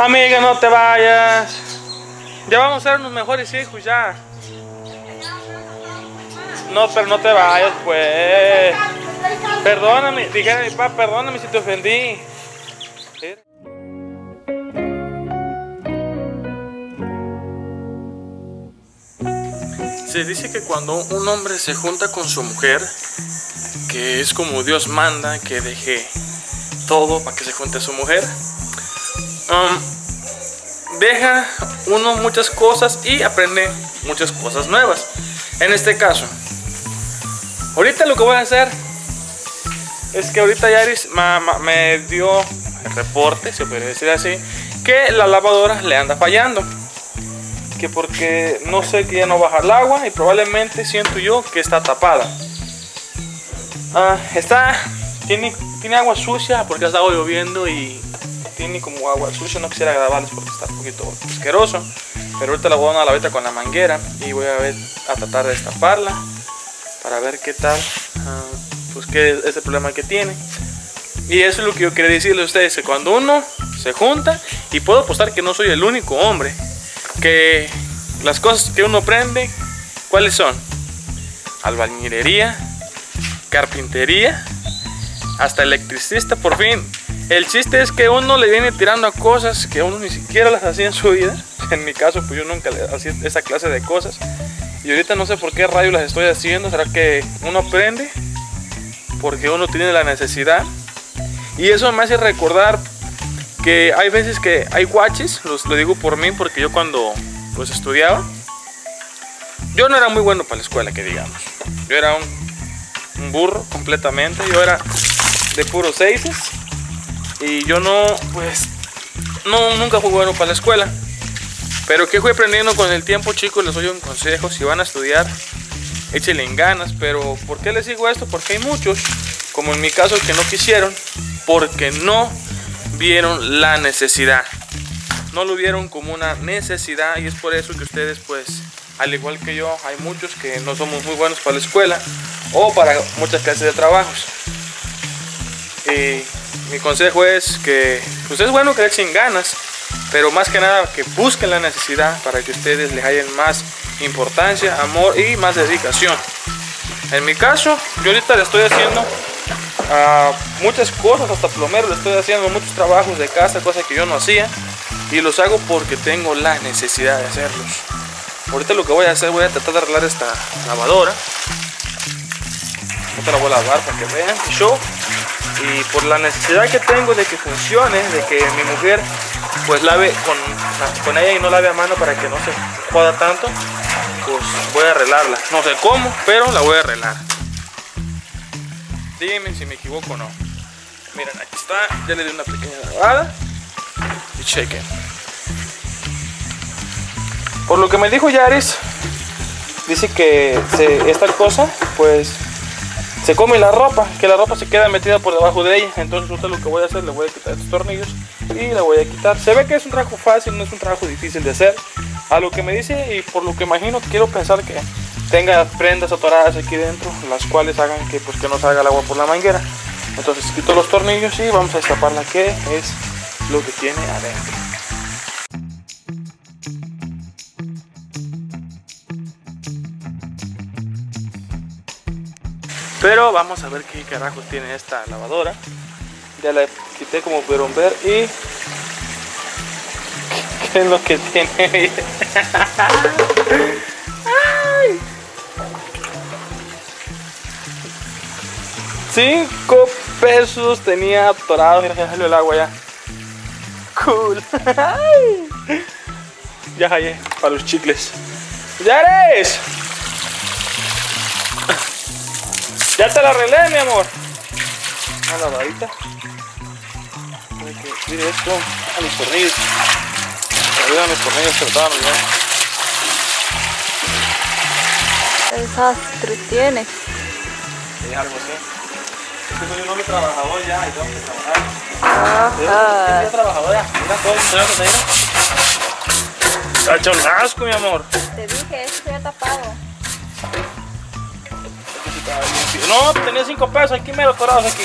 Amiga, no te vayas. Ya vamos a ser unos mejores hijos ya. No, pero no te vayas, pues. Perdóname, dijera mi papá, perdóname si te ofendí. Se dice que cuando un hombre se junta con su mujer, que es como Dios manda que deje todo para que se junte a su mujer, deja uno muchas cosas y aprende muchas cosas nuevas. En este caso, ahorita lo que voy a hacer es que ahorita Yaris me dio el reporte, se puede decir así, que la lavadora le anda fallando que porque no sé que ya no baja el agua y probablemente siento yo que está tapada. Ah, está, tiene, tiene agua sucia porque ha estado lloviendo y tiene como agua sucia. No quisiera grabarles porque está un poquito asqueroso. Pero ahorita la voy a dar la laveta con la manguera y voy a ver, a tratar de destaparla para ver qué tal, ah, pues qué es el problema que tiene. Y eso es lo que yo quería decirle a ustedes, que cuando uno se junta, y puedo apostar que no soy el único hombre que las cosas que uno aprende, ¿cuáles son? Albañilería, carpintería, hasta electricista, por fin. El chiste es que uno le viene tirando a cosas que uno ni siquiera las hacía en su vida. En mi caso, pues yo nunca le hacía esa clase de cosas. Y ahorita no sé por qué radio las estoy haciendo. ¿Será que uno aprende? Porque uno tiene la necesidad. Y eso me hace recordar que hay veces que hay guaches, lo digo por mí porque yo cuando pues estudiaba, yo no era muy bueno para la escuela, que digamos. Yo era un, burro completamente, yo era de puros seises y yo no, pues, no, nunca fui bueno para la escuela. Pero que fui aprendiendo con el tiempo, chicos, les doy un consejo, si van a estudiar, échenle en ganas, pero ¿por qué les digo esto? Porque hay muchos, como en mi caso, que no quisieron, porque no vieron la necesidad. No lo vieron como una necesidad y es por eso que ustedes pues, al igual que yo, hay muchos que no somos muy buenos para la escuela o para muchas clases de trabajos. Y mi consejo es que pues es bueno que echen ganas, pero más que nada que busquen la necesidad para que ustedes les hayan más importancia, amor y más dedicación. En mi caso, yo ahorita le estoy haciendo muchas cosas, hasta plomero, le estoy haciendo muchos trabajos de casa, cosas que yo no hacía. Y los hago porque tengo la necesidad de hacerlos. Ahorita lo que voy a hacer, voy a tratar de arreglar esta lavadora. Esta la voy a lavar para que vean yo. Y por la necesidad que tengo de que funcione, de que mi mujer pues lave con, con ella y no lave a mano para que no se joda tanto, pues voy a arreglarla. No sé cómo, pero la voy a arreglar. Dime si me equivoco o no. Miren, aquí está. Ya le di una pequeña lavada. Y chequen. Por lo que me dijo Yaris, dice que esta cosa, pues, se come la ropa, que la ropa se queda metida por debajo de ella. Entonces, usted lo que voy a hacer, le voy a quitar estos tornillos y la voy a quitar. Se ve que es un trabajo fácil, no es un trabajo difícil de hacer. A lo que me dice y por lo que imagino, quiero pensar que tenga prendas atoradas aquí dentro, las cuales hagan que, pues, que no salga el agua por la manguera. Entonces quito los tornillos y vamos a destaparla que es lo que tiene adentro. Pero vamos a ver qué carajo tiene esta lavadora. Ya la quité como pudieron ver y qué es lo que tiene. ¡Ay! 5 pesos tenía atorado. Mira, ya salió el agua ya. Cool. ya hallé para los chicles. ¡Ya eres! Ya te la arreglé, mi amor. Una lavadita. Hay que ir esto a los tornillos. Ayudan los tornillos tratados, ¿no? ¿Qué desastre tienes? Sí, algo así soy un hombre trabajador ya y tengo que trabajar. Ajá. Soy trabajador ya. Mira todo el suelo que Está hecho un asco, mi amor. Te dije, eso se había tapado. No, tenía 5 pesos, aquí mero torados aquí.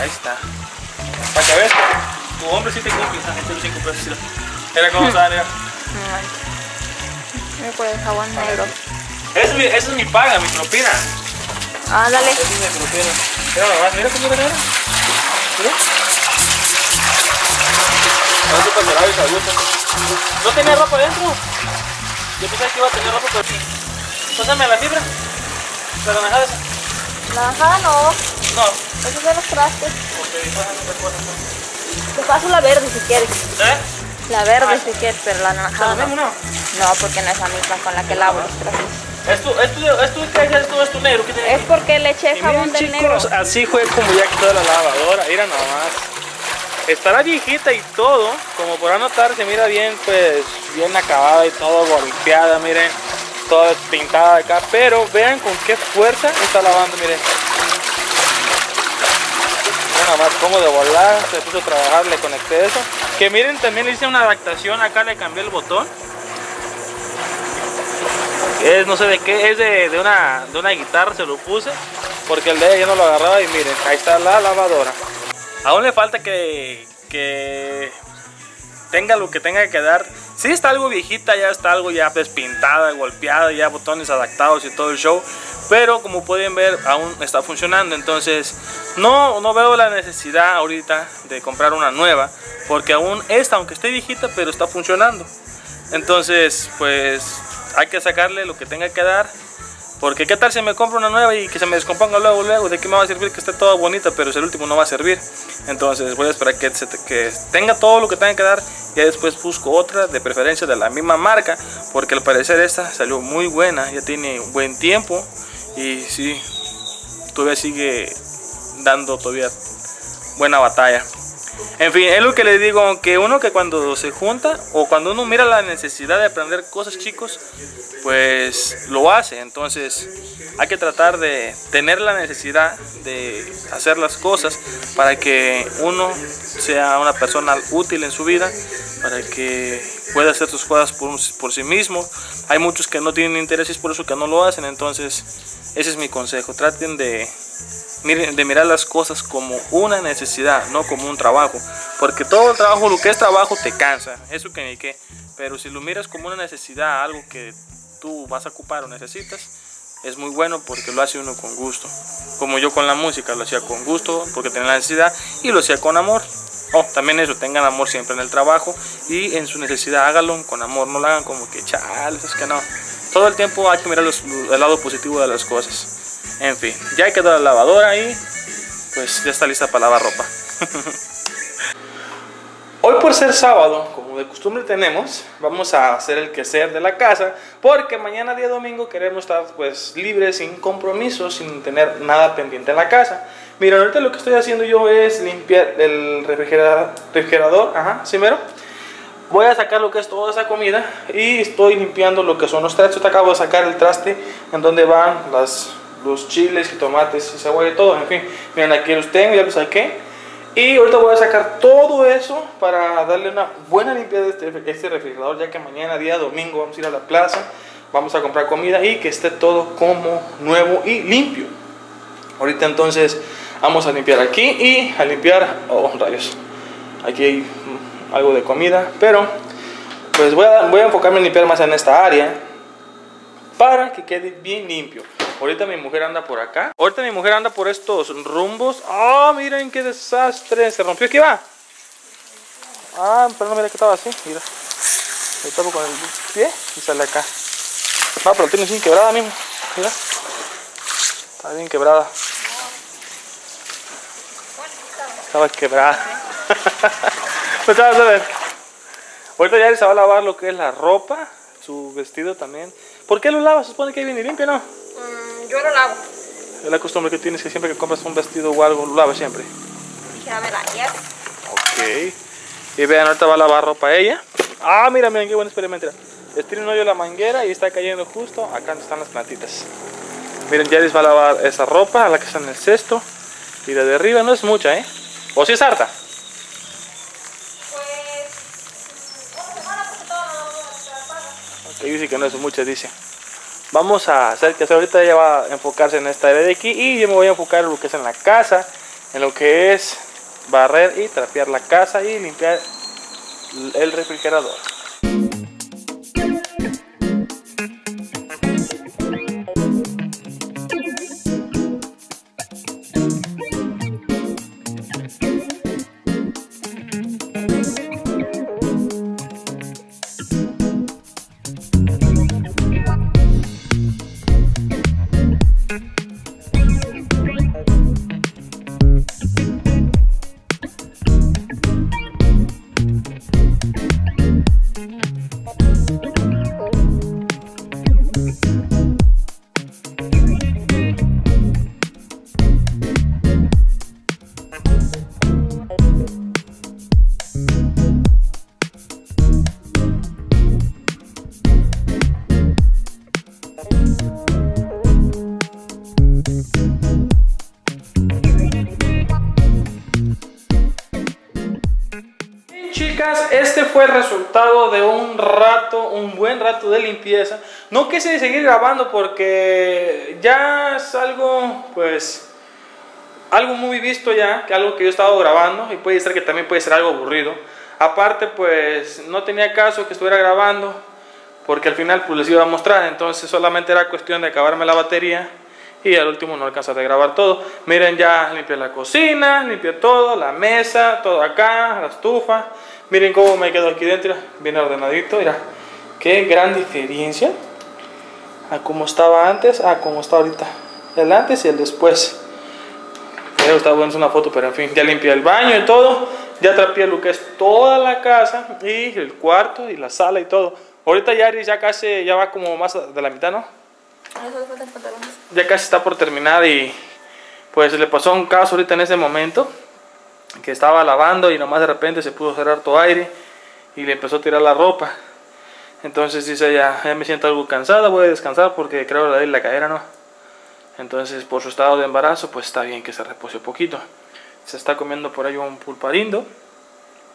Ahí está. Para que veas que tu hombre sí te cumple. Ah, este es cinco pesos. mira. Mira cómo está, mira. No manches. Me puede jabón negro. Esa es, mi, esa es mi paga, mi propina. Ándale. Esa es mi propina. Mira nomás, mira cómo era. Mira. Dorado y. ¿No tenía ropa adentro? Yo pensaba que iba a tener ropa, pero sí. Pásame la fibra. La naranjada esa. Naranja no. No. Esos son los trastes. Ok, pásame otra cosa. Te paso la verde si quieres. ¿Eh? La verde Ah. si quieres, pero la naranjada ¿Lo no. no? No, porque no es la misma con la que lavo los trastes. ¿Es tu, es tu, es tu, qué es esto? ¿Es tu negro? ¿Qué tiene? Es porque le eché jabón del negro. chicos, así fue como ya quedó la lavadora, mira nomás. Estará viejita y todo, como podrán notar, se mira bien, pues, bien acabada y todo golpeada, miren, toda pintada acá, pero vean con qué fuerza está lavando, miren. Mira nomás cómo de volar, se puso a trabajar, le conecté eso. Que miren, también hice una adaptación, acá le cambié el botón. Es no sé de qué, es de, de una, de una guitarra, se lo puse, porque el de ella ya no lo agarraba y miren, ahí está la lavadora. Aún le falta que, que tenga lo que tenga que dar. Sí está algo viejita, ya está algo ya despintada, golpeada, ya botones adaptados y todo el show. Pero como pueden ver, aún está funcionando. Entonces, no, no veo la necesidad ahorita de comprar una nueva. Porque aún esta, aunque esté viejita, pero está funcionando. Entonces, pues hay que sacarle lo que tenga que dar. Porque qué tal si me compro una nueva y que se me descomponga luego, luego, ¿de qué me va a servir que esté toda bonita, pero si el último no va a servir? Entonces voy a esperar que, que tenga todo lo que tenga que dar y después busco otra, de preferencia de la misma marca, porque al parecer esta salió muy buena, ya tiene buen tiempo y sí, todavía sigue dando todavía buena batalla. En fin, es lo que les digo, que uno que cuando se junta o cuando uno mira la necesidad de aprender cosas chicos, pues lo hace. Entonces hay que tratar de tener la necesidad de hacer las cosas para que uno sea una persona útil en su vida, para que pueda hacer sus cosas por, sí mismo. Hay muchos que no tienen intereses por eso que no lo hacen, entonces ese es mi consejo. Traten de de mirar las cosas como una necesidad, no como un trabajo. Porque todo el trabajo, lo que es trabajo, te cansa. Eso que ni qué. Pero si lo miras como una necesidad, algo que tú vas a ocupar o necesitas, es muy bueno porque lo hace uno con gusto. Como yo con la música, lo hacía con gusto porque tenía la necesidad y lo hacía con amor. Oh, también eso, tengan amor siempre en el trabajo y en su necesidad háganlo con amor, no lo hagan como que chales, es que no. Todo el tiempo hay que mirar el lado positivo de las cosas. En fin, ya quedó la lavadora y pues ya está lista para lavar ropa. Hoy por ser sábado, como de costumbre tenemos, vamos a hacer el quehacer de la casa porque mañana día domingo queremos estar pues libres, sin compromisos, sin tener nada pendiente en la casa. Mira, ahorita lo que estoy haciendo yo es limpiar el refrigerador, refrigerador ajá, ¿sí mero? Voy a sacar lo que es toda esa comida y estoy limpiando lo que son los trastes. Te acabo de sacar el traste en donde van las, los chiles tomates cebolla todo. En fin, miren aquí los tengo, ya los saqué. Y ahorita voy a sacar todo eso para darle una buena limpieza a este, este refrigerador, ya que mañana, día domingo, vamos a ir a la plaza, vamos a comprar comida y que esté todo como nuevo y limpio. Ahorita entonces vamos a limpiar aquí y a limpiar, oh rayos, aquí hay mm, algo de comida, pero pues voy a, voy a enfocarme en limpiar más en esta área para que quede bien limpio. Ahorita mi mujer anda por acá. Ahorita mi mujer anda por estos rumbos. ¡Ah, miren qué desastre! Se rompió aquí va. Ah, pero no mira que estaba así. Mira. Me tapo con el pie y sale acá. No, pero tiene sin quebrada mismo. Mira. Está bien quebrada. Estaba quebrada. pues vamos a ver. Ahorita ya se va a lavar lo que es la ropa, su vestido también. ¿Por qué lo lavas? Se supone que viene limpio, ¿no? Yo lo lavo. Es la costumbre que tienes que siempre que compras un vestido o algo, lo lavas siempre. Ya me ayer. Ok. Y vean, ahorita va a lavar ropa ella. Ah, mira, miren qué buen experimento. Estira un hoyo la manguera y está cayendo justo acá donde están las plantitas. Miren, Yaris va a lavar esa ropa, la que está en el cesto. Y la de arriba no es mucha, ¿eh? ¿O si es harta? Ok, dice que no es mucha, dice. Vamos a hacer que ahorita ella va a enfocarse en esta área de aquí y yo me voy a enfocar en lo que es en la casa, en lo que es barrer y trapear la casa y limpiar el refrigerador. Resultado de un rato, un buen rato de limpieza. No quise seguir grabando porque ya es algo, pues, algo muy visto ya, que algo que yo he estado grabando y puede ser que también puede ser algo aburrido. Aparte, pues, no tenía caso que estuviera grabando porque al final pues les iba a mostrar, entonces solamente era cuestión de acabarme la batería y al último no alcanzar de grabar todo. Miren, ya limpié la cocina, limpié todo, la mesa, todo acá, la estufa. Miren cómo me quedo aquí dentro, bien ordenadito, mira. Qué gran diferencia a cómo estaba antes, a cómo está ahorita. El antes y el después. Me gusta bueno una foto, pero en fin, ya limpié el baño y todo. Ya trapié lo que es toda la casa y el cuarto y la sala y todo. Ahorita Yaris ya casi, ya va como más de la mitad, ¿no? Ya casi está por terminar y pues le pasó un caso ahorita en ese momento que estaba lavando y nomás de repente se pudo cerrar todo aire y le empezó a tirar la ropa. Entonces dice ya, ya me siento algo cansada, voy a descansar porque creo que la cadera no. Entonces por su estado de embarazo pues está bien que se repose un poquito. Se está comiendo por ahí un pulparindo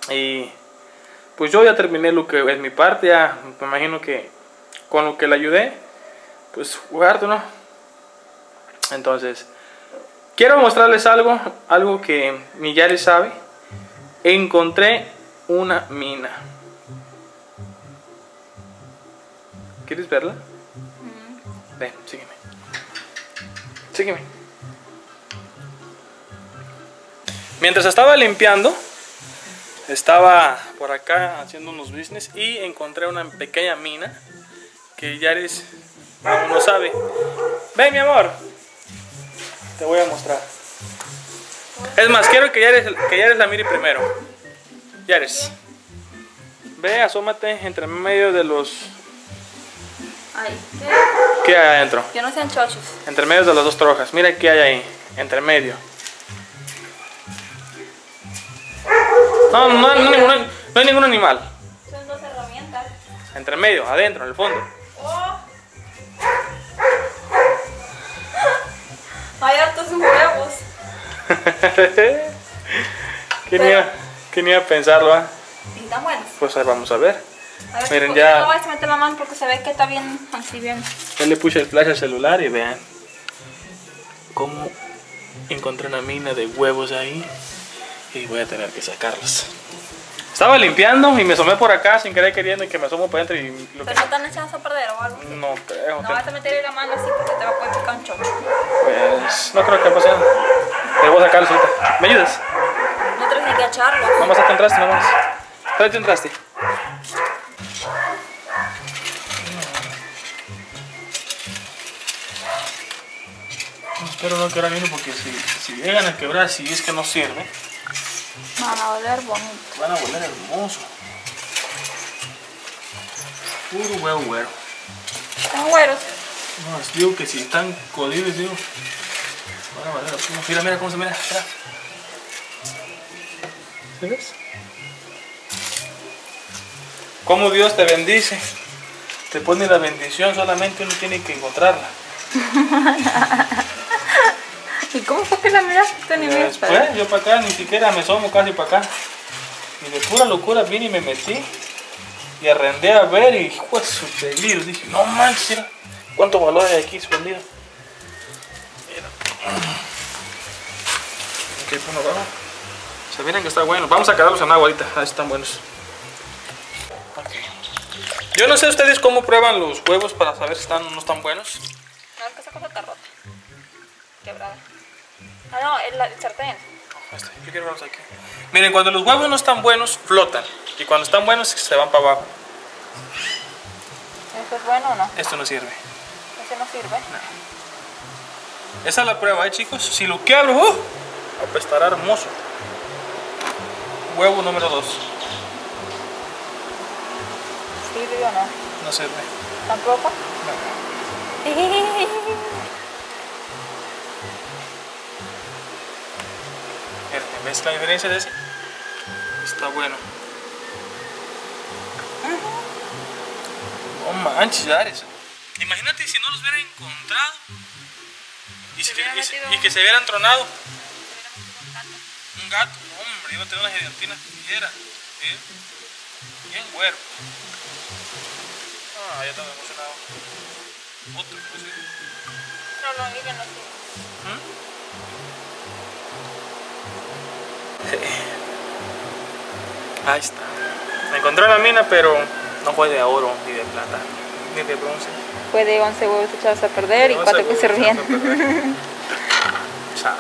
y pues yo ya terminé lo que es mi parte, ya me imagino que con lo que le ayudé pues jugar, ¿no? Entonces, quiero mostrarles algo, algo que les sabe. Encontré una mina. ¿Quieres verla? Ven, sígueme. Sígueme. Mientras estaba limpiando, estaba por acá haciendo unos business y encontré una pequeña mina que Yaris no sabe. Ven, mi amor. Te voy a mostrar. Es más, quiero que Yares, que Yares la mire primero. Yares. Ve, asómate entre medio de los... Ay, ¿Qué hay adentro? Que no sean chochos. Entre medio de las dos trojas. Mira qué hay ahí. Entre medio. No, no, no, no, no hay ningún animal. Son dos herramientas. Entre medio, adentro, en el fondo. Hay hartos huevos. ¿Quién, iba, ¿Quién iba a pensarlo? están buenos. Pues ahí vamos a ver. A ver, Miren, ya- No vais a meter la mano porque se ve que está bien, así bien. Ya le puse el flash al celular y vean cómo encontré una mina de huevos ahí y voy a tener que sacarlos. Estaba limpiando y me asomé por acá sin querer queriendo y que me asomo para adentro y lo que... Pero no están echados a perder o algo. No creo, No que- vas a meterle la mano así porque te va a poder picar un chocho. pues no creo que pase nada. Pero voy a sacarlos ahorita. ¿Me ayudas? No tienes ni que echarlo. Vamos a traste nomás. Tráete un traste. Espero no quebrar bien porque si, si llegan a quebrar, si es que no sirve, Van a oler bonito. van a volver hermoso. Puro huevo güero. Están güeros. No, les digo que si están codidos, digo, van a valer. Mira, mira cómo se mira. Mira. ¿Sí ves? Cómo Dios te bendice. Te pone la bendición, solamente uno tiene que encontrarla. ¿Y cómo fue que la miraste? Ni después, yo para acá, ni siquiera me asomo casi para acá. Y de pura locura vine y me metí. Y arrendé a ver y fue su peligro. Dije, no manches, cuánto valor hay aquí escondido. Mira. Ok, ponlo abajo. Se miren que está bueno. Vamos a quedarlos en agua ahorita. Ahí están buenos. Ok. Yo no sé ustedes cómo prueban los huevos para saber si están o no están buenos. Ah, no, el, el sartén. Este, yo quiero verlos aquí. Miren, cuando los huevos no están buenos, flotan. Y cuando están buenos, se van para abajo. ¿Esto es bueno o no? Esto no sirve. Ese no sirve. Esa es la prueba, ¿eh, chicos? Si lo quiebro, ¡uh! apestará hermoso. Huevo número 2. ¿Sirve o no? No sirve. ¿Tampoco? Mira, ¿Ves la diferencia de ese? Está bueno. No manches, Ares. Imagínate si no los hubiera encontrado. Y, hubiera que se hubieran tronado. Un gato, hombre, iba a tener una gigantina tijera. ¿eh? Bien güero. Ah, ya estaba emocionado. Otro, pues sí. No, no, dije no sirve. Ahí está. Me encontré una mina, pero no fue de oro, ni de plata, ni de bronce. Fue de 11 huevos echados a perder y No 4 se que servían. Chao.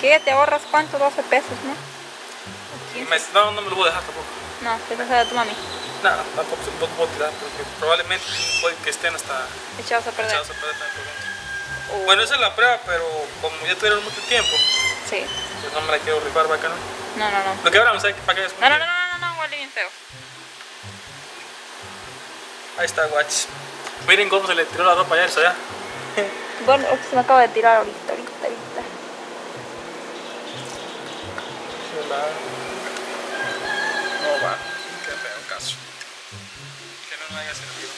¿Qué? ¿Te ahorras cuánto? 12 pesos, ¿no? Me- no, no me lo voy a dejar tampoco. No, te vas a dar a tu mami. No, tampoco se lo puedo tirar porque probablemente puede que estén hasta Echados a perder. echados a perder también por dentro. O- Bueno, esa es la prueba, pero como ya tuvieron mucho tiempo, Sí. pues no me la quiero rifar bacano. No, no, no. Lo que hablamos, ¿sabes? Para que No, no, no, no, no, no, huele bien feo. Ahí está, guach. Miren cómo se le tiró la ropa ayer, ¿sabes? Bueno, se me acaba de tirar ahorita, ahorita, ahorita. No va. Qué feo caso. Que no me haya servido.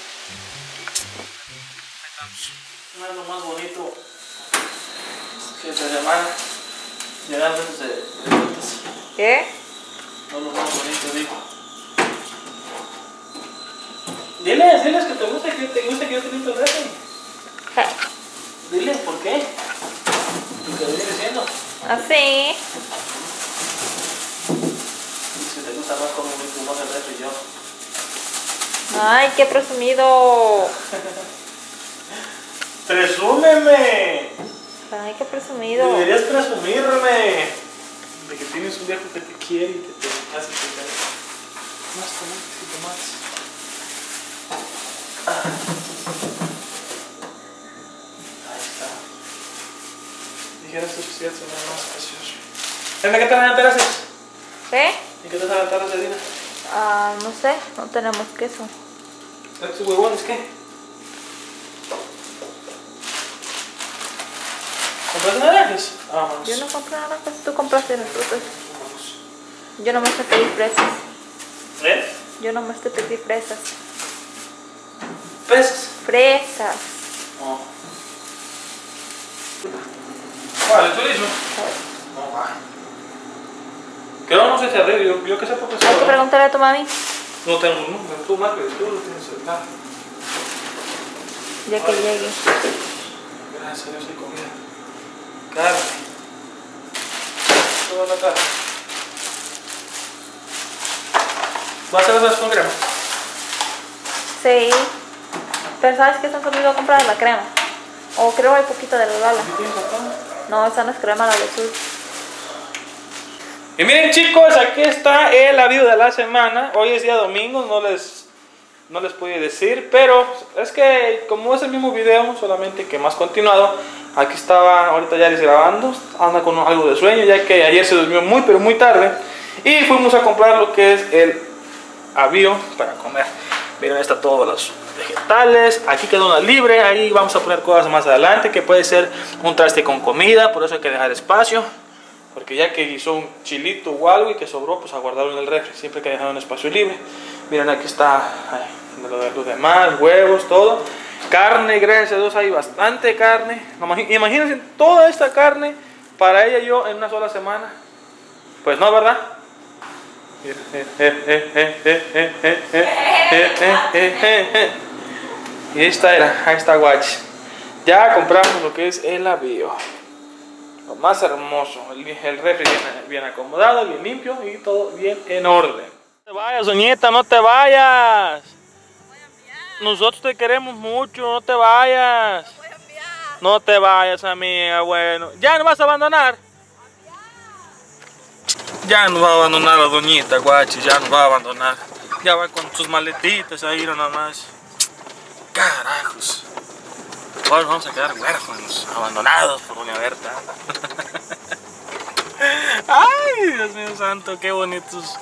Ahí estamos. No es lo más bonito que esta semana. Llegar veces de, de vueltas. ¿Qué? No lo más bonito, digo. Diles, diles que te gusta que te gusta que yo te limpie el refri. Diles por qué. Lo que viene diciendo. Así. Si te gusta más como mi más el refri yo. Ay, qué presumido. ¡Presúmeme! Ay, qué presumido. Deberías presumirme de que tienes un viejo que te quiere y que te hace pegar. Más tomates y tomates. Ah. Ahí está. Dijeras que sí, es más precioso. Venga, ¿qué te a hacer? ¿Qué? ¿Y qué te vas a aventar Dina? Ah, no sé, no tenemos queso. ¿Estos huevones qué? ¿Compraste naranjas? Vamos. Yo no compré naranjas, tú compraste las frutas. Vamos. Yo nomás te pedí fresas. ¿Eh? Yo nomás te pedí fresas. ¿Pesas? Fresas. No. Vale, chorizo. No va. Que no, no sé si arreglo. Yo, yo que sé por qué Hay que preguntarle a tu mami, No tengo un número. Tú más que tú lo tienes celular. ya que llegue. Gracias Dios hay comida. Carne. Toda la carne. ¿Vas a esas con crema? Sí. Pero ¿sabes qué? Se han olvidado comprar la crema. O creo hay poquito de la lala. ¿Qué tienes acá? No, esa no es crema, la de sur. Y miren chicos, aquí está el aviso de la semana. Hoy es día domingo, no les, no les pude decir, pero es que como es el mismo video, solamente que más continuado, aquí estaba ahorita ya grabando, anda con algo de sueño, ya que ayer se durmió muy pero muy tarde y fuimos a comprar lo que es el avío para comer. Miren, está todos los vegetales, aquí queda una libre, ahí vamos a poner cosas más adelante, que puede ser un traste con comida, por eso hay que dejar espacio. Porque ya que hizo un chilito o algo y que sobró, pues a guardarlo en el refri. Siempre hay que dejar un espacio libre. Miren, aquí está lo de los demás, huevos, todo. Carne, gracias a Dios, hay bastante carne. Imagínense toda esta carne para ella y yo en una sola semana. Pues no, ¿verdad? Y esta era, esta watch. Ya compramos lo que es el avío. Lo más hermoso. El, el refri bien, bien acomodado, bien limpio y todo bien en orden. No te vayas, doñita, no te vayas. Nosotros te queremos mucho, no te vayas. No te vayas, amiga, bueno. ¿Ya no vas a abandonar? Ya nos va a abandonar la doñita, guachi, ya nos va a abandonar. Ya va con sus maletitas ahí nada más. Carajos. Ahora nos vamos a quedar huérfanos, abandonados por doña Berta. Ay, Dios mío santo, qué bonitos.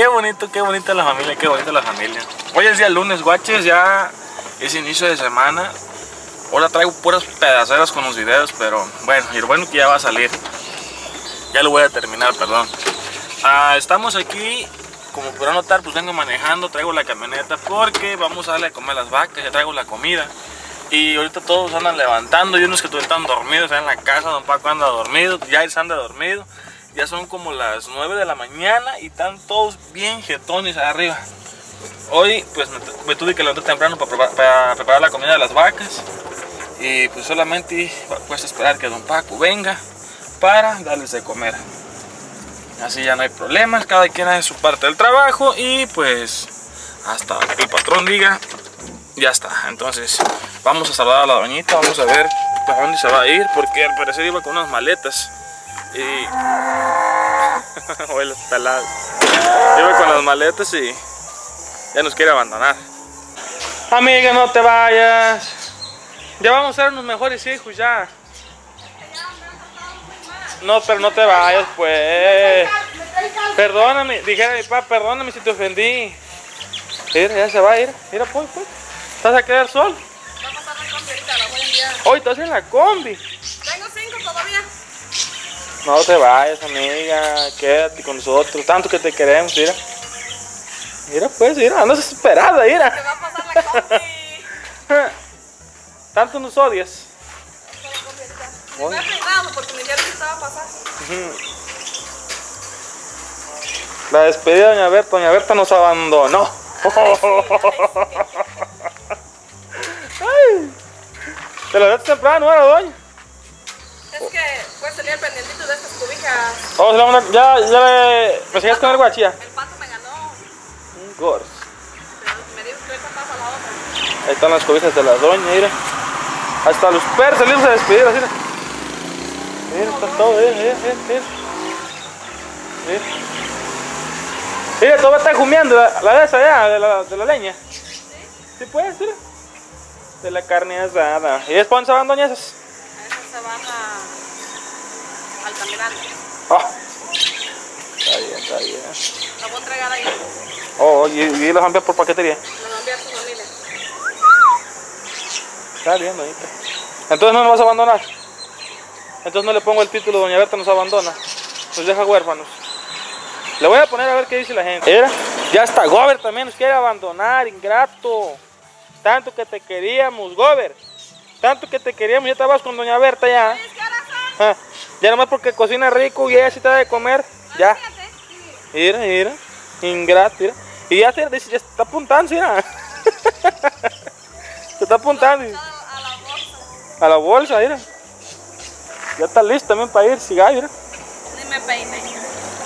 Qué bonito, qué bonita la familia, qué bonita la familia. Hoy es día lunes, guaches, ya es inicio de semana. Ahora traigo puras pedaceras con los videos, pero bueno, y bueno que ya va a salir. Ya lo voy a terminar, perdón. Ah, estamos aquí, como podrán notar, pues vengo manejando, traigo la camioneta porque vamos a darle a comer a las vacas, ya traigo la comida. Y ahorita todos andan levantando y unos que todavía están dormidos en la casa, don Paco anda dormido, Jair anda dormido. Ya son como las 9 de la mañana y están todos bien jetones arriba. Hoy pues me, tuve que levantar temprano para, preparar- para preparar la comida de las vacas. Y pues solamente cuesta esperar que don Paco venga para darles de comer. Así ya no hay problemas, cada quien hace su parte del trabajo y pues hasta que el patrón diga, ya está. Entonces vamos a saludar a la doñita, vamos a ver para dónde se va a ir, porque al parecer iba con unas maletas. Y... Huele pelado. Iba con las maletas y ya nos quiere abandonar. Amiga, no te vayas. Ya vamos a ser unos mejores hijos ya. No, pero no te vayas, pues. Perdóname, dijera mi papá, perdóname si te ofendí. Mira, ya se va a ir. Mira, pues, pues. ¿Estás a quedar sol? Va a pasar la combi ahorita, la voy a enviar. Hoy estás en la combi. Tengo cinco todavía. No te vayas, amiga. Quédate con nosotros. Tanto que te queremos, mira. Mira, pues, mira, andas desesperada, mira. va a pasar la combi. Tanto nos odias. Me he peinado porque me dijeron que estaba pasar. La despedida de Doña Berta. Doña Berta nos abandonó. Ay. Te lo ves temprano, ¿no, doña? Es que el pendientito de estas la una- ya, ya le... ¿Me sigues con el guachía? El pato me ganó. Gors. Pero me dijo que ahorita pasa la otra. Ahí están las cobijas de la doña, mira. Hasta los perros salimos a despedir, así. Mira, está todo, mira, mira, mira, mira. Mira, todavía está humeando la, la de esa ya, de la, de la leña. Sí, pues, mira. De la carne asada. ¿Y después dónde se van, doña esas? A Altamirante. Ah. Está bien, está bien. Voy a entregar ahí. Oh, y, y los envías por paquetería. Me va a enviar su familia. Está bien, doñita. Entonces no nos vas a abandonar. Entonces no le pongo el título, Doña Berta nos abandona. Nos deja huérfanos. Le voy a poner a ver qué dice la gente. Era, ya está Gober también nos quiere abandonar, ingrato. Tanto que te queríamos, Gober. Tanto que te queríamos, ya estabas con Doña Berta ya. Ya nomás porque cocina rico y ella sí te da de comer. Ya. Mira, mira. Ingrato, mira. Y ya se dice, ya está apuntando, mira. se está apuntando. A la bolsa. a la bolsa, mira. Ya está listo también para ir, siga, mira. Ni me peiné.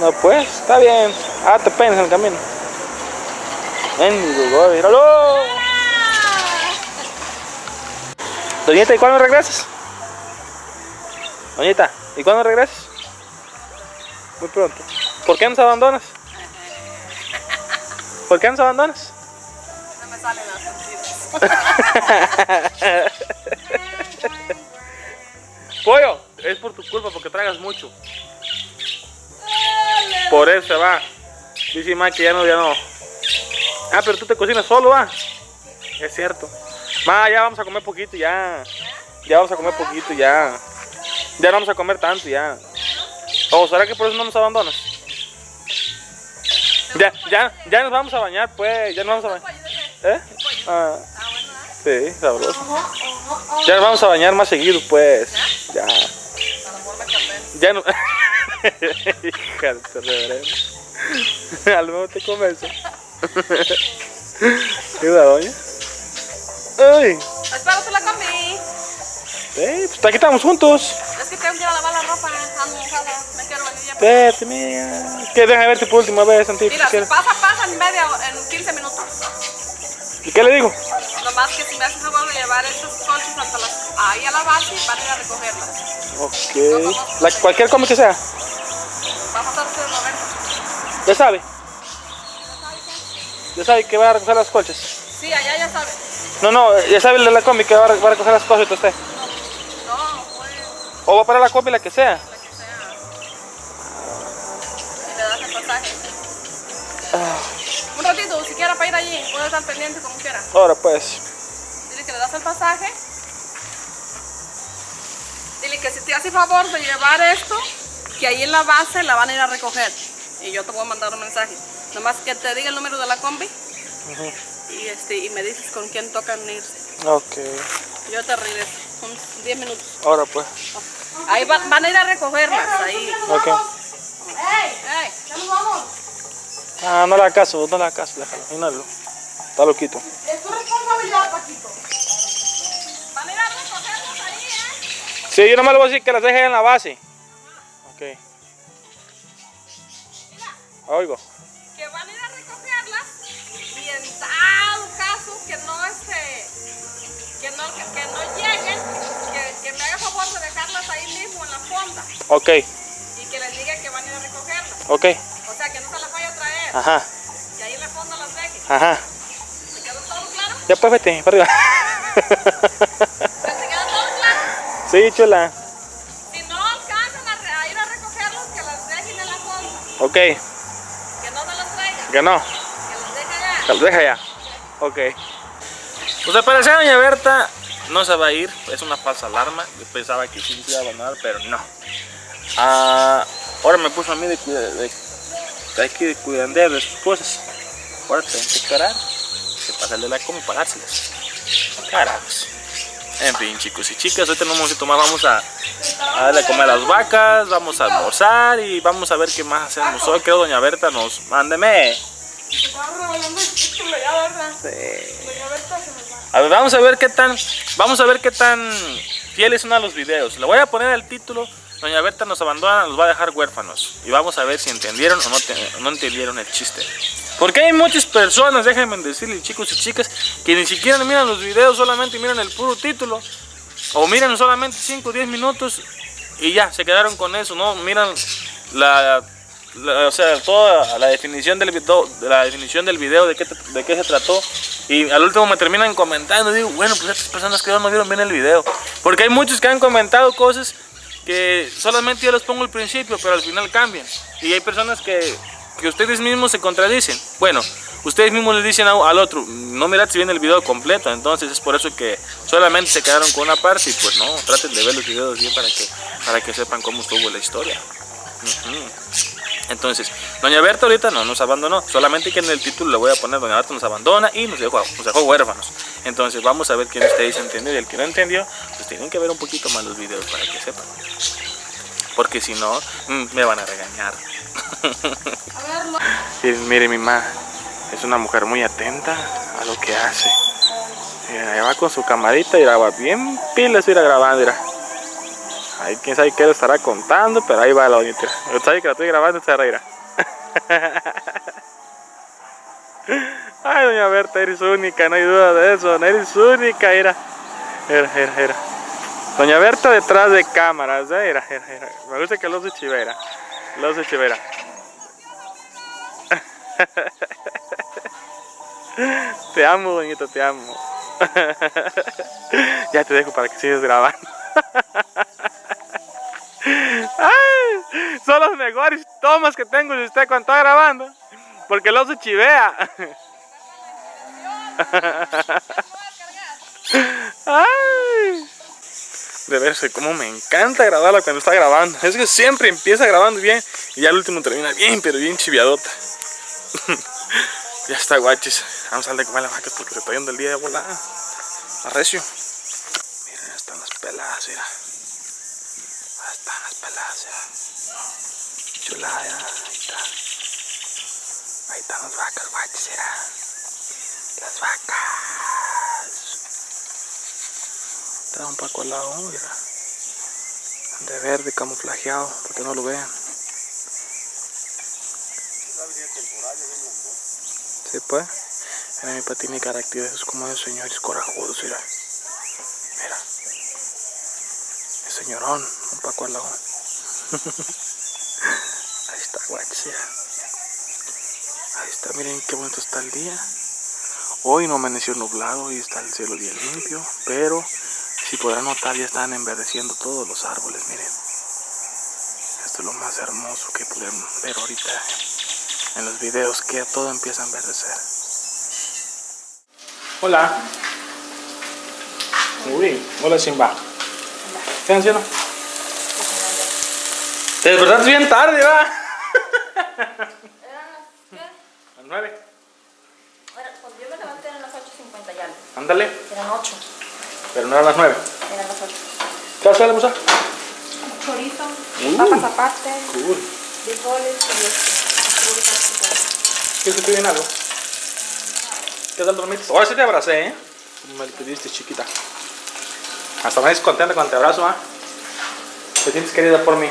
No, pues, está bien. Ah, te peinas en el camino. Mendigo, güey, míralo. Doñita, ¿y cuándo regresas? Doñita, ¿y cuándo regresas? Muy pronto. ¿Por qué nos abandonas? ¿Por qué nos abandonas? No me salen las. Pollo, es por tu culpa porque tragas mucho. Por eso se va. Dice ma que ya no, ya no. Ah, pero tú te cocinas solo, va. Es cierto. Ma, ya vamos a comer poquito, ya. Ya vamos a comer poquito, ya. Ya no vamos a comer tanto, ya. ¿O será que por eso no nos abandonas? Ya, ya, ya nos vamos a bañar, pues. Ya nos vamos a bañar. ¿Eh? Ah, sí, sabroso. Ya nos vamos a bañar más seguido, pues. Ya. Para amor me convence. Ya no. Hija de tu reverendo. Al menos te convence. ¿Qué la doña? Ay, Espérate la combi. Eh, pues aquí estamos juntos. Es que tengo que ir a lavar la ropa. Ando mojada. Me quiero venir ya. Espérate, mira. Que deja verte por última vez, Santi. Mira, si pasa, pasa en media, en 15 minutos. ¿Y qué le digo? Nomás que si me haces favor de llevar estos coches hasta las, ahí a la base, van a ir a recogerlas. Ok. La, cualquier como que sea. Va a pasar usted Roberto. Ya sabe. Ya sabe que va a recoger las colchas. Sí, allá ya sabe. No, no, ya sabe el de la combi que va a, va a recoger las cosas usted. O va para la combi la que sea. la que sea. Y le das el pasaje. Un ratito, si quiera para ir allí, puede estar pendiente como quiera. Ahora pues. Dile que le das el pasaje. Dile que si te hace favor de llevar esto, que ahí en la base la van a ir a recoger. Y yo te voy a mandar un mensaje. Nomás que te diga el número de la combi. Y, este, y me dices con quién tocan irse. Ok. Yo te regreso. Unos 10 minutos. Ahora pues. Ahí van, van a ir a recogerlas. Ahí. Ok. Ey, ya nos vamos. Ah, no le hagas caso, no le hagas caso, déjalo. Inhalo. Está loquito. Es tu responsabilidad, Paquito. Van a ir a recogerlas ahí, ¿eh? Sí, yo nomás le voy a decir que las deje en la base. Ok. Oigo. Fonda Ok, y que les diga que van a ir a recogerlas. ok. O sea que no se las vaya a traer, Ajá, que ahí en la fonda las deje. ajá. ¿Te quedó todo claro? Ya pues vete, para arriba. ¿Te quedó todo claro? sí, chula. Si no alcanzan a, a ir a recogerlos, que las dejen en la fonda, Ok, que no se las traigan, que no. que las deje allá. Que los deja ya. Ok. Pues al parecer doña Berta no se va a ir. Es una falsa alarma. Yo pensaba que sí se iba a abandonar, pero no. Ah, ahora me puso a mí de, de, de, hay que cuidar de sus cosas. Ahora tengo que esperar. Que pasarle la como pagárselas. Carajos. En fin, chicos y chicas, en un momento más vamos a, a darle a comer a las vacas, vamos a almorzar y vamos a ver qué más hacemos hoy. Creo doña Berta nos mándeme. Estaba A ver, vamos a ver qué tan, vamos a ver qué tan fieles son a los videos. Le voy a poner el título. Doña Berta nos abandona, nos va a dejar huérfanos. Y vamos a ver si entendieron o no, no entendieron el chiste. Porque hay muchas personas, déjenme decirles chicos y chicas, que ni siquiera miran los videos, solamente miran el puro título. O miran solamente 5 o 10 minutos y ya, se quedaron con eso, ¿no? Miran la, o sea, toda la definición del video, la definición del video de qué, de qué se trató y al último me terminan comentando digo, bueno, pues estas personas que no vieron bien el video. Porque hay muchos que han comentado cosas que solamente yo les pongo al principio, pero al final cambian. Y hay personas que, que ustedes mismos se contradicen. Bueno, ustedes mismos le dicen a- al otro, no miraste bien el video completo, entonces es por eso que solamente se quedaron con una parte y pues no, traten de ver los videos bien para que, para que sepan cómo estuvo la historia. Entonces, Doña Berta ahorita no nos abandonó, solamente que en el título le voy a poner Doña Berta nos abandona y nos dejó, nos dejó huérfanos. Entonces vamos a ver quién de ustedes entendió y el que no entendió, pues tienen que ver un poquito más los videos para que sepan. Porque si no, mm, me van a regañar. Sí, mire mi mamá, es una mujer muy atenta a lo que hace. Ella va con su camarita y graba bien pilas, ir grabando, mira. Ahí quién sabe qué le estará contando, pero ahí va la doñita. Yo sabe que la estoy grabando, se reirá. Ay, doña Berta, eres única, no hay duda de eso, eres única, mira. Mira, mira, mira. Doña Berta detrás de cámaras, ¿eh? Mira, mira, mira. Me gusta que lo se chivera. Lo se chivera. Te amo, doñita, te amo. ya te dejo para que sigas grabando. Son las mejores tomas que tengo de usted cuando está grabando. Porque lo se chivea. Ay. De verse cómo me encanta grabarla cuando está grabando. Es que siempre empieza grabando bien y ya al último termina bien, pero bien chiviadota. ya está guachis. Vamos a darle a comer las porque se está yendo el día de volada. Arrecio. Miren, están las peladas, mira. Ahí están las peladas, mira. Chulada, mira. ahí está. Ahí están las vacas, guachis, mira. Las vacas. Está un poco al lado, mira. De verde camuflajeado, para que no lo vean. Sí, pues. Mira mi patín y caracteres como de señores corajudos, mira. Mira. El señorón, un paco al lado. Está, guachia. Ahí está, miren qué bonito está el día. Hoy no amaneció nublado y está el cielo bien limpio, pero si podrán notar ya están enverdeciendo todos los árboles, miren. Esto es lo más hermoso que pueden ver ahorita en los videos, que todo empieza a enverdecer. Hola. Uy, hola Simba. ¿Qué anciano? Te despertaste bien tarde, ¿va? ¿Eran las qué? Las nueve. Bueno, cuando yo me levanté eran las 8.50 ya. Ándale, Eran 8. pero no eran las nueve. Eran las 8. ¿Qué vas a hacer, Musa? Chorizo, Uh. papas aparte, Cool. frijoles y este. ¿Quieres que te den algo? ¿Qué tal dormiste? Ahora sí te abracé, ¿eh? Como me lo pediste, chiquita. Hasta me dices contenta cuando te abrazo, ¿ah? Te sientes querida por mí.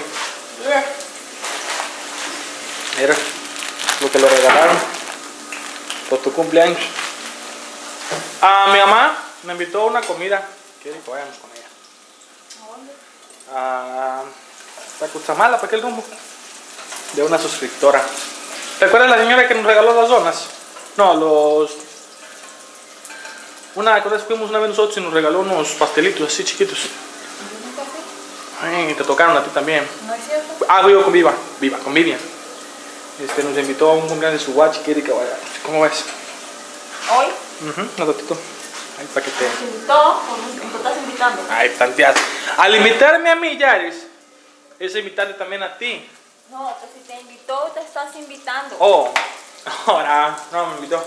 Mira, lo que lo regalaron por tu cumpleaños. Ah, mi mamá me invitó a una comida. Quiere que vayamos con ella. Ah, está Cuchamala, ¿para qué el rumbo? De una suscriptora. ¿Te acuerdas la señora que nos regaló las donas? No, los. Una vez fuimos una vez nosotros y nos regaló unos pastelitos así chiquitos. Ay, te tocaron a ti también. ¿No es cierto? Ah, vivo con Viva, Viva, con Vivian. Este, nos invitó a un cumpleaños de su guachi, quiere que vaya. ¿Cómo ves? Hoy Ujú, un ratito. Ahí para que te. te invitó, te estás invitando. Ay, tanteas. Al invitarme a mí, Yaris, es invitarte también a ti. No, que si te invitó, te estás invitando. Oh, ahora, no me invitó.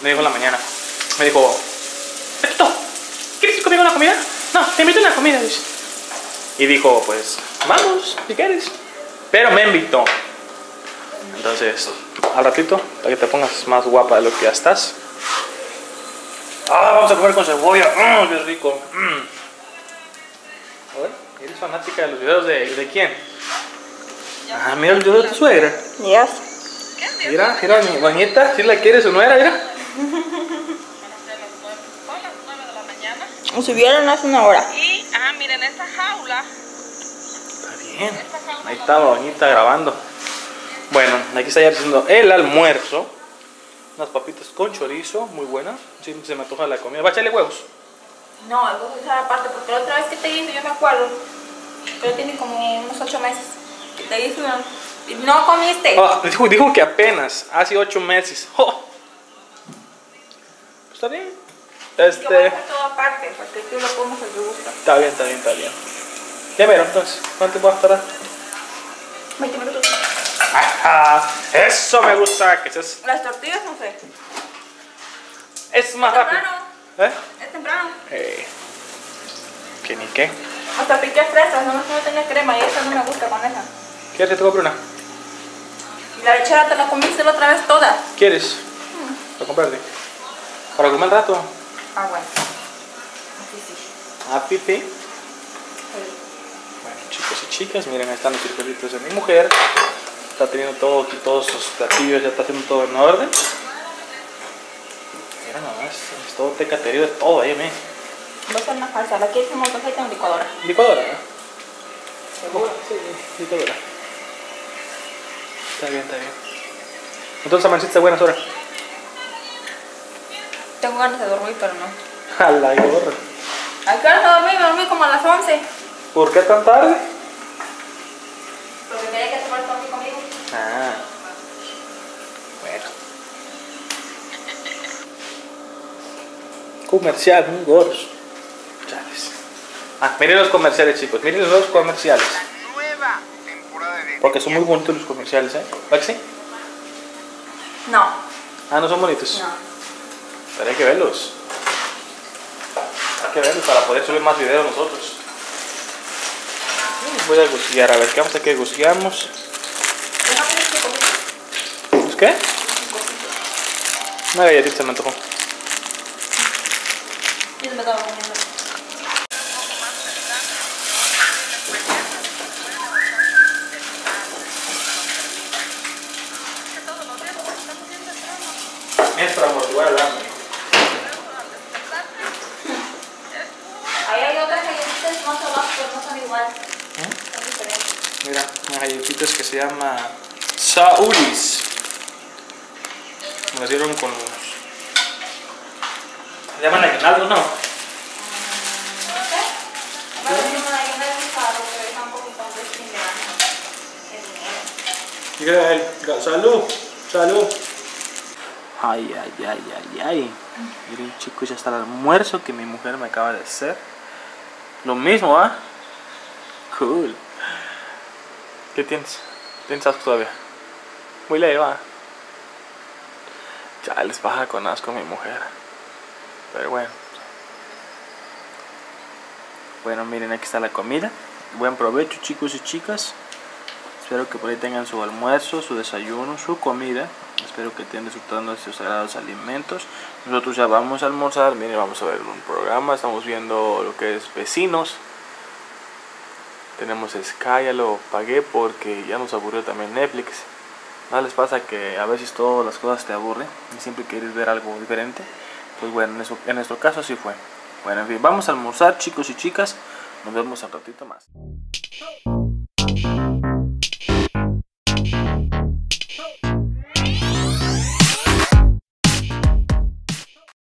Me dijo en la mañana. Me dijo, Petito, ¿quieres ir conmigo a una comida? No, te invito a una comida, dice. Y dijo, pues, vamos, si quieres. Pero me invitó. Entonces, al ratito, para que te pongas más guapa de lo que ya estás. Ah, vamos a comer con cebolla. Mmm, qué rico. Mm. A ver, ¿Eres fanática de los videos de, de quién? Ah, mira el video de tu suegra. Yes. Mira, mira mi bañita, si la quieres su nuera, mira. Son las 9 de la mañana. Subieron hace una hora. Y, ah, miren, esta jaula. Está bien. Ahí está la bañita grabando. Bueno, aquí está ya haciendo el almuerzo. Unas papitas con chorizo, muy buenas. Sí, se me antoja la comida. Va a echarle huevos. No, algo que usar aparte, porque la otra vez que te hice, yo me acuerdo, pero tiene como unos 8 meses, que te hice una... y No comiste. Ah, dijo, dijo que apenas, hace ocho meses. Oh. Está bien. Que voy a Este. hacer todo aparte, porque tú lo comes gusta. Está bien, está bien, está bien. Ya verán entonces. ¿Cuánto va a tardar? 20 minutos. Eso me gusta, que seas- Las tortillas, no sé. es más rápido. Temprano. ¿Eh? Es temprano. Eh, que ni qué. Hasta piqué fresas, no, no tenía crema y esa no me gusta con esa. ¿Quieres que te compre una? Y la lechera te la comiste la otra vez toda. ¿Quieres? Para comprarte. Para comer al rato. Ah, bueno. Así sí. Ah, pipi. Bueno, chicos y chicas, miren, ahí están los circulitos de mi mujer. Está teniendo todo aquí, todos sus platillos, ya está haciendo todo en orden. Mira nomás, es todo tecaterío de todo ahí, me. Voy a hacer una salsa. ¿La quieres en aceite en licuadora? Licuadora. Seguro. Sí, licuadora. Está bien, está bien. Entonces amaneciste buenas horas. Tengo ganas de dormir, pero no. A la gorra. ¿A qué hora de dormir? Me dormí como a las 11. ¿Por qué tan tarde? Porque quería que te fueras a dormir conmigo. Ah. Bueno. Comercial, muy gordos. Chales. Ah, miren los comerciales, chicos. Miren los comerciales. nueva temporada de Porque son muy bonitos los comerciales, ¿eh? ¿Va que sí? No. Ah, no son bonitos. No. Pero hay que verlos. Hay que verlos para poder subir más videos nosotros. Voy a gusguear, a ver, ¿qué vamos a que gusgueamos? Déjame este cosito. ¿Pues qué? Una galletita se me antojó. Yo me estaba comiendo. Es para motivar al hambre. Ahí hay otras galletitas no son las, pero no son igual. Son diferentes. Mira, unas galletitas que se llama Sauris. Me las dieron con los... Se llaman aguinaldo, ¿no? No sé. A ver, yo me la llené de usado, pero es un poquito de fin de año. Salud, salud. Ay, ay, ay, ay, ay. Miren chicos, ya está el almuerzo que mi mujer me acaba de hacer. Lo mismo, ¿ah? Cool. ¿Qué tienes? ¿Tienes asco todavía? Muy leve, va. Ya les baja con asco mi mujer. Pero bueno. Bueno, miren, aquí está la comida. Buen provecho, chicos y chicas. Espero que por ahí tengan su almuerzo, su desayuno, su comida. Espero que estén disfrutando de estos sagrados alimentos. Nosotros ya vamos a almorzar. Miren, vamos a ver un programa. Estamos viendo lo que es Vecinos. Tenemos Sky, ya lo pagué porque ya nos aburrió también Netflix. ¿No les pasa que a veces todas las cosas te aburren y siempre quieres ver algo diferente? Pues bueno, en, eso- nuestro caso así fue. Bueno, en fin, vamos a almorzar chicos y chicas. Nos vemos un ratito más.